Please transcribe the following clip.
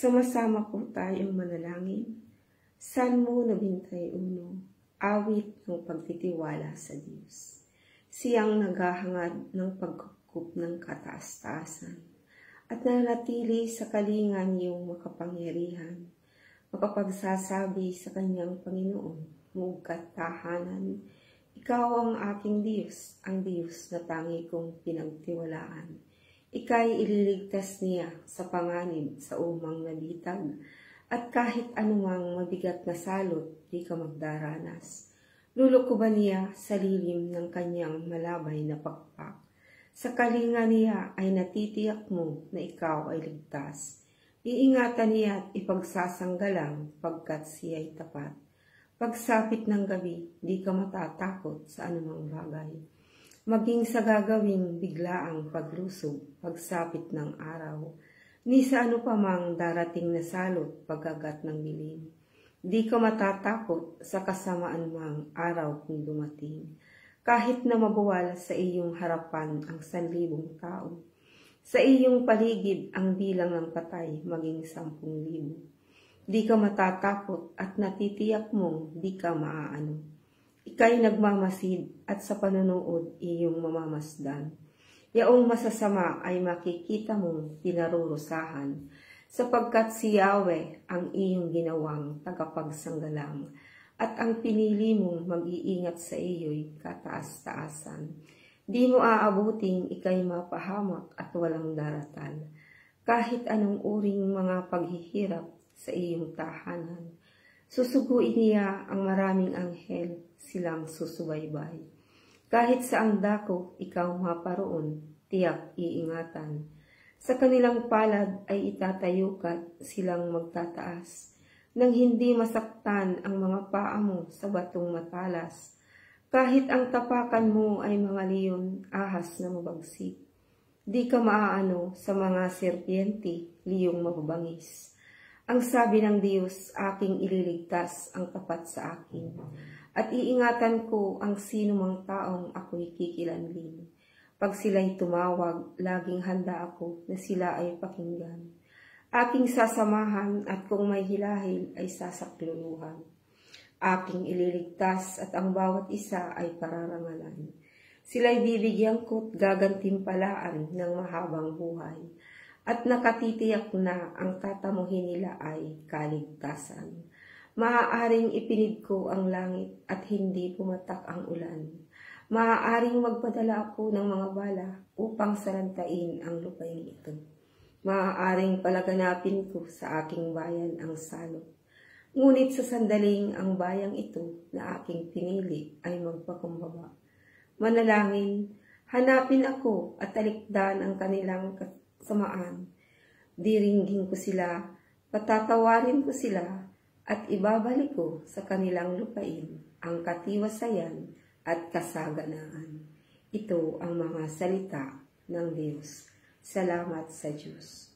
Sama-sama po tayong manalangin. Salmo 91, awit ng pagtitiwala sa Diyos. Siyang naghahangad ng pagkukup ng kataas-taasan at nanatili sa kalingan yung makapangyarihan, makapagsasabi sa kanyang Panginoon, mugkat tahanan, ikaw ang aking Diyos, ang Diyos na tangi kong pinagtiwalaan. Ika'y ililigtas niya sa panganib sa umang nabitag, at kahit anumang mabigat na salot, di ka magdaranas. Lulukuban niya sa lilim ng kanyang malabay na pakpak. Sa kalinga niya ay natitiyak mo na ikaw ay ligtas. Iingatan niya at ipagsasanggalang pagkat siya'y tapat. Pagsapit ng gabi, di ka matatakot sa anumang bagay. Maging sa gagawing biglaang paglusog, pagsapit ng araw, ni sa ano pa mang darating na salot pagkagat ng dilim. Di ka matatakot sa kasamaan mang araw kung dumating, kahit na mabuwal sa iyong harapan ang sanlibong tao. Sa iyong paligid ang bilang ng patay maging sampung libo. Di ka matatakot at natitiyak mong di ka maaano. Ika'y nagmamasid at sa panonood iyong mamamasdan yaong masasama ay makikita mong pinarurusahan, sapagkat si Yahweh ang iyong ginawang tagapagsanggalang, at ang pinili mong mag-iingat sa iyo'y kataas-taasan. Di mo aabuting ikay mapahamak at walang daratan, kahit anong uring mga paghihirap sa iyong tahanan. Susuguin niya ang maraming anghel silang susubaybay kahit sa ang dako, ikaw maparoon, tiyak iingatan. Sa kanilang palad ay itatayo ka silang magtataas, nang hindi masaktan ang mga paa mo sa batong matalas. Kahit ang tapakan mo ay mga leon, ahas na mabagsik. Di ka maaano sa mga serpiente, liyong mababangis. Ang sabi ng Diyos, aking ililigtas ang tapat sa akin at iingatan ko ang sino mang taong ako'y kikilanlin. Pag sila'y tumawag, laging handa ako na sila ay pakinggan. Aking sasamahan at kung may hilahil ay sasakluluhan. Aking ililigtas at ang bawat isa ay pararangalan. Sila'y bibigyan ko't gagantimpalaan ng mahabang buhay at nakatitiyak na ang tatamuhin nila ay kaligtasan Maaaring ipinid ko ang langit at hindi pumatak ang ulan. Maaaring magpadala ako ng mga bala upang sarantain ang lupain ito. Maaaring palaganapin ko sa aking bayan ang salot. Ngunit sa sandaling ang bayang ito na aking pinili ay magpakumbaba. Manalangin, hanapin ako at talikdan ang kanilang kasamaan. Diringgin ko sila, patatawarin ko sila, at ibabalik ko sa kanilang lupain ang katiwasayan at kasaganaan. Ito ang mga salita ng Diyos. Salamat sa Diyos.